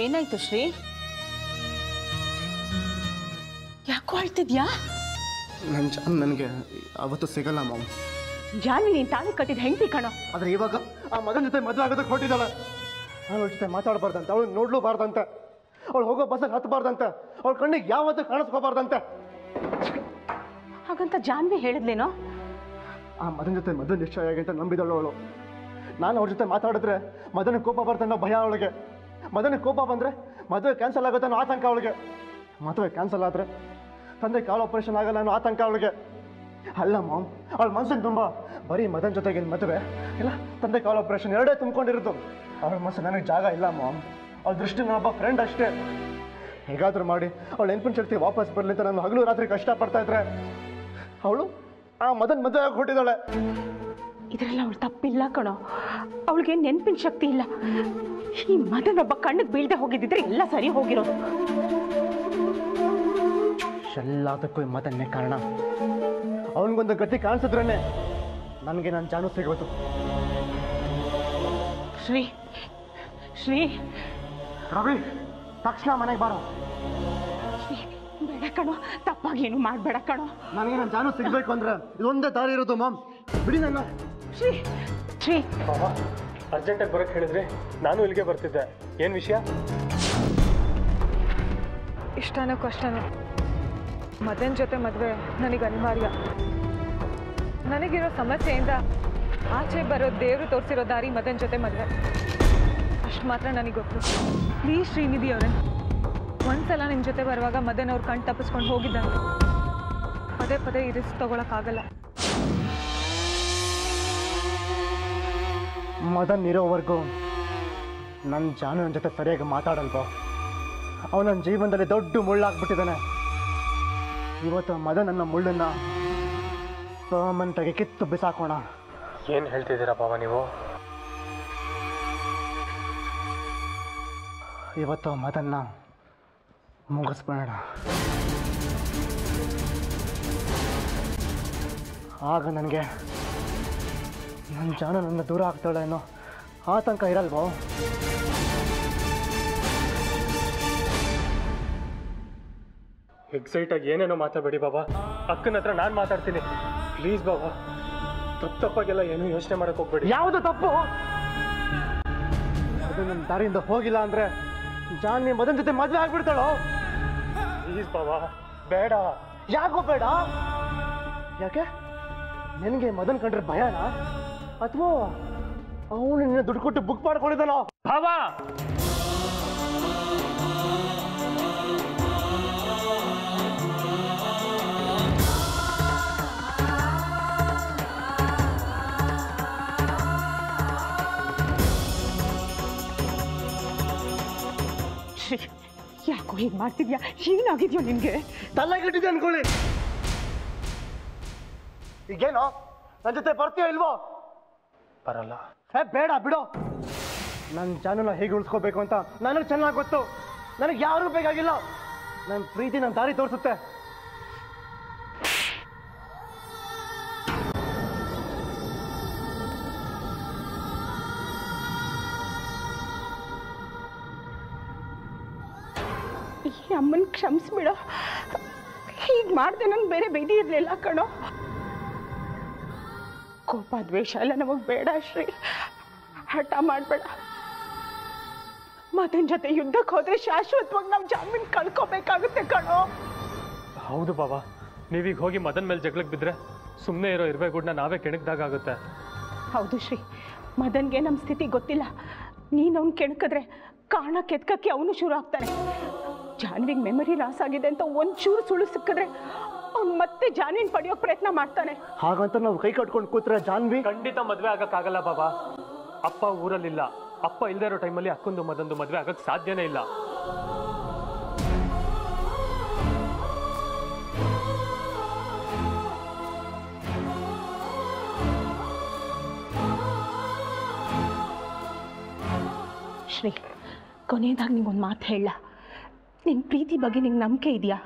ಏನಾಯ್ತು ಶ್ರೀ? ಯಾಕೋ ಅಳ್ತಿದ್ಯಾ? ನನ್ನ ಜಾನ್ ನನಗೆ ಅವತ್ತು ಸಿಗಲ್ಲ ಮಾಮ್. ಜಾನ್ವಿ ನೀನ್ ತಾಳಿ ಕಟ್ಟಿದ ಹೆಂಡತಿ ಕಣ. ಆದ್ರೆ ಇವಾಗ ಆ ಮಗನ ಜೊತೆ ಮದುವೆ ಆಗೋದಕ್ಕೆ ಹೊಟ್ಟಿದ್ದಾಳೆ ನಾನು ಅವಳ ಜೊತೆ ಮಾತಾಡಬಾರ್ದಂತ ಅವಳು ನೋಡ್ಲೂಬಾರ್ದಂತ. ಅವಳು ಹೋಗೋ ಬಸ್ಸಲ್ಲಿ ಹತ್ತಬಾರ್ದಂತೆ ಅವಳ ಕಣ್ಣಿಗೆ ಯಾವತ್ತೂ ಕಾಣಿಸ್ಕೋಬಾರ್ದಂತೆ. ಹಾಗಂತ ಜಾನ್ವಿ ಹೇಳಿದ್ಲೇನೋ? ಆ ಮದನ ಜೊತೆ ಮದುವೆ ನಿಶ್ಚಯ ಆಗಿ ಅಂತ ನಂಬಿದಳು ಅವಳು. ನಾನು ಅವ್ರ ಜೊತೆ ಮಾತಾಡಿದ್ರೆ ಮದನ ಕೋಪ ಬರುತ್ತೆ ಅನ್ನೋ ಭಯ ಅವಳಿಗೆ. ಮದನ ಕೋಪ ಬಂದರೆ ಮದುವೆ ಕ್ಯಾನ್ಸಲ್ ಆಗುತ್ತೆ ಅನ್ನೋ ಆತಂಕ ಅವಳಿಗೆ. ಮದುವೆ ಕ್ಯಾನ್ಸಲ್ ಆದರೆ ತಂದೆ ಕಾಲು ಆಪರೇಷನ್ ಆಗಲ್ಲ ಅನ್ನೋ ಆತಂಕ ಅವಳಿಗೆ. ಅಲ್ಲ ಮಾಮ್, ಅವಳ ಮನಸ್ಸಿನ ತುಂಬ ಬರೀ ಮದನ್ ಜೊತೆಗೆ ಮದುವೆ. ಇಲ್ಲ, ತಂದೆ ಕಾಲು ಆಪರೇಷನ್ ಎರಡೇ ತುಂಬ್ಕೊಂಡಿರೋದು. ಅವಳ ಮನಸ್ಸು ನನಗೆ ಜಾಗ ಇಲ್ಲ ಮಾಮ್. ಅವಳ ದೃಷ್ಟಿ ನನ್ನೊಬ್ಬ ಫ್ರೆಂಡ್ ಅಷ್ಟೇ. ಹೇಗಾದರೂ ಮಾಡಿ, ಅವಳ ನೆನಪಿನ ಶಕ್ತಿ ವಾಪಸ್ ಬರಲಿ ಅಂತ ನಾನು ಹಗಲು ರಾತ್ರಿ ಕಷ್ಟಪಡ್ತಾ ಇದ್ರೆ. ಅವಳು ಆ ಮದನ್ ಮದುವೆ ಆಗಿ ಹೊಟ್ಟಿದ್ದಾಳೆ ಇದರಲ್ಲಿ ಅವಳು ತಪ್ಪಿಲ್ಲ ಕಣೋ. ಅವಳಿಗೆ ನೆನಪಿನ ಶಕ್ತಿ ಇಲ್ಲ. ಈ ಮದನೊಬ್ಬ ಕಣ್ಣಿಗೆ ಬೀಳ್ದೆ ಹೋಗಿದ್ದಿದ್ರೆ ಎಲ್ಲ ಸರಿ ಹೋಗಿರೋದು. ಎಲ್ಲದಕ್ಕೂ ಈ ಮದನ್ನೇ ಕಾರಣ. ಅವನಿಗೊಂದು ಗತಿ ಕಾಣಿಸಿದ್ರೇ ನನಗೆ ನನ್ನ ಜಾನು ಸಿಗೋದು. ಶ್ರೀ ಶ್ರೀ. ರವಿ ತಕ್ಷಣ ಮನೆಗೆ ಬಾರೋ. ಶ್ರೀ ಬೇಡ ಕಣೋ. ತಪ್ಪಾಗಿ ಏನು ಮಾಡಬೇಡ ಕಣೋ. ನನಗೆ ನನ್ನ ಜಾನು ಸಿಗಬೇಕು ಅಂದ್ರೆ ಇದೊಂದೇ ದಾರಿ ಇರೋದು ಮಾಮ್. ಬಿಡಿ ನನ್ನ. ಅರ್ಜೆಂಟಾಗಿ ಬರೋಕ್ಕೆ ಹೇಳಿದ್ರೆ. ನಾನು ಇಲ್ಲಿಗೆ ಬರ್ತಿದ್ದೆ. ಏನು ವಿಷಯ? ಇಷ್ಟನೋ ಕಷ್ಟನೋ. ಮದನ್ ಜೊತೆ ಮದುವೆ ನನಗೆ ಅನಿವಾರ್ಯ. ನನಗಿರೋ ಸಮಸ್ಯೆಯಿಂದ ಆಚೆ ಬರೋ ದೇವರು ತೋರಿಸಿರೋ ದಾರಿ ಮದನ್ ಜೊತೆ ಮದುವೆ. ಅಷ್ಟು ಮಾತ್ರ ನನಗೆ ಗೊತ್ತು. ಪ್ಲೀಸ್ ಶ್ರೀನಿಧಿ ಅವರೇ ಒಂದ್ಸಲ ನಿಮ್ಮ ಜೊತೆ ಬರುವಾಗ ಮದನ್ ಅವ್ರು ಕಣ್ ತಪ್ಪಿಸ್ಕೊಂಡು ಹೋಗಿದ್ದಂತೆ ಪದೇ ಪದೇ ಈ ರಿಸ್ಕ್ ತಗೊಳಕ್ಕಾಗಲ್ಲ ಮದನ್ ಇರೋವರೆಗೂ ನನ್ನ ಜಾನು ನನ್ನ ಜೊತೆ ಸರಿಯಾಗಿ ಮಾತಾಡಲ್ವೋ? ಅವನ ನನ್ನ ಜೀವನದಲ್ಲಿ ದೊಡ್ಡ ಮುಳ್ಳಾಗ್ಬಿಟ್ಟಿದ್ದಾನೆ. ಇವತ್ತು ಮದನ್ ನನ್ನ ಮುಳ್ಳನ್ನ ಪರ್ಮನೆಂಟಾಗಿ ಕಿತ್ತು ಬಿಸಾಕೋಣ. ಏನು ಹೇಳ್ತಿದ್ದೀರಾ ಬಾಬಾ ನೀವು? ಇವತ್ತು ಮದನ್ನ ಮುಗಿಸ್ಬೇಡ ಆಗ ನನಗೆ ನನ್ನ ಜಾಣ ನನ್ನ ದೂರ ಆಗ್ತಾಳೆ ಅನ್ನೋ ಆತಂಕ ಇರಲ್ವೋ? ಎಕ್ಸೈಟಾಗಿ ಏನೇನೋ ಮಾತಾಡಬೇಡಿ ಬಾಬಾ. ಅಕ್ಕನ ಹತ್ರ ನಾನು ಮಾತಾಡ್ತೀನಿ. ಪ್ಲೀಸ್ ಬಾಬಾ. ತಪ್ಪು ತಪ್ಪಾಗೆಲ್ಲ ಏನೂ ಯೋಚನೆ ಮಾಡಕ್ಕೆ ಹೋಗ್ಬೇಡಿ. ಯಾವುದು ತಪ್ಪು? ಅದು ನನ್ನ ದಾರಿಯಿಂದ ಹೋಗಿಲ್ಲ ಅಂದ್ರೆ ನಿಮ್ಮ ಮದನ್ ಜೊತೆ ಮದುವೆ ಆಗ್ಬಿಡ್ತಾಳೋ? ಪ್ಲೀಸ್ ಬಾಬಾ. ಬೇಡ. ಯಾಕೋ ಬೇಡ? ಯಾಕೆ? ನಿನಗೆ ಮದನ್ ಕಂಡ್ರೆ ಭಯನಾ? ಅಥವಾ? ಅವನು ನಿನ್ನ ದುಡ್ಡು ಕೊಟ್ಟು ಬುಕ್ ಮಾಡ್ಕೊಂಡಿದ್ದಾನೋ? ಬಾಬಾ ಶ್ರೀ ಯಾಕೋ ಹೀಗೆ ಮಾಡ್ತಿದ್ಯಾ? ಏನಾಗಿದ್ಯೋ ನಿನಗೆ? ತಲೆಗಿಟ್ಟಿದೆ ಅನ್ಕೊಳ್ಳಿ. ಈಗೇನೋ? ನನ್ನ ಜೊತೆ ಬರ್ತೀಯೋ ಇಲ್ವೋ? ಬರಲ್ಲ. ಏ ಬೇಡ ಬಿಡು. ನನ್ನ ಚಾನಲ್ನ ಹೇಗೆ ಉಳಿಸ್ಕೋಬೇಕು ಅಂತ ನನಗೆ ಚೆನ್ನಾಗಿ ಗೊತ್ತು. ನನಗೆ ಯಾರು ಬೇಕಾಗಿಲ್ಲ. ನನ್ನ ಪ್ರೀತಿ ನನ್ನ ದಾರಿ ತೋರಿಸುತ್ತೆ. ಈ ಅಮ್ಮನ ಕ್ಷಮಿಸ್ಬಿಡೋ ಹೀಗೆ ಮಾಡ್ದೆ ನಂಗೆ ಬೇರೆ ಬೈದಿ ಇರಲಿಲ್ಲ ಕಣೋ. ಕೋಪ ದ್ವೇಷ ಎಲ್ಲ ನಮಗೆ ಬೇಡ ಶ್ರೀ. ಹಠ ಮಾಡಬೇಡ. ಮದನ್ ಜೊತೆ ಯುದ್ಧಕ್ಕೆ ಹೋದ್ರೆ ಶಾಶ್ವತವಾಗಿ ನಾವು ಜಾಮೀನು ಕಳ್ಕೊಬೇಕಾಗುತ್ತೆ ಕಣೋ. ಹೌದು ಬಾಬಾ ನೀವೀಗ ಹೋಗಿ ಮದನ್ ಮೇಲೆ ಜಗಳಕ್ಕೆ ಬಿದ್ರೆ ಸುಮ್ಮನೆ ಇರೋ ಇರ್ಬೇಗುಡ್ನ ನಾವೇ ಕೆಣಕ್ದಾಗುತ್ತೆ ಹೌದು ಶ್ರೀ ಮದನ್ಗೆ ನಮ್ಮ ಸ್ಥಿತಿ ಗೊತ್ತಿಲ್ಲ. ನೀನು ಅವ್ನು ಕೆಣಕಿದ್ರೆ ಕಾರಣ ಕೆತ್ಕಕ್ಕೆ ಅವನು ಶುರು ಆಗ್ತಾನೆ. ಜಾನ್ವಿಗೆ ಮೆಮೊರಿ ಲಾಸ್ ಆಗಿದೆ ಅಂತ ಒಂಚೂರು ಸುಳ್ಳು ಸಿಕ್ಕಿದ್ರೆ ಅವ್ನು ಮತ್ತೆ ಜಾನ್ವಿನ್ ಪಡೆಯೋಕೆ ಪ್ರಯತ್ನ ಮಾಡ್ತಾನೆ. ಹಾಗಂತ ನಾವು ಕೈ ಕಟ್ಕೊಂಡು ಕೂತ್ರೆ ಜಾನ್ವಿ? ಖಂಡಿತ ಮದುವೆ ಆಗಕ್ಕಾಗಲ್ಲ ಬಾಬಾ. ಅಪ್ಪ ಊರಲ್ಲಿಲ್ಲ. ಅಪ್ಪ ಇಲ್ಲದೇ ಇರೋ ಟೈಮಲ್ಲಿ ಅಕ್ಕೊಂದು ಮದೊಂದು ಮದುವೆ ಆಗಕ್ಕೆ ಸಾಧ್ಯನೇ ಇಲ್ಲ. ಶ್ರೀ ಕೊನೆಯದಾಗಿ ನಿಂಗೊಂದು ಮಾತು ಹೇಳ. ನಿನ್ನ ಪ್ರೀತಿ ಬಗ್ಗೆ ನಿಂಗೆ ನಂಬಿಕೆ ಇದೆಯಾ?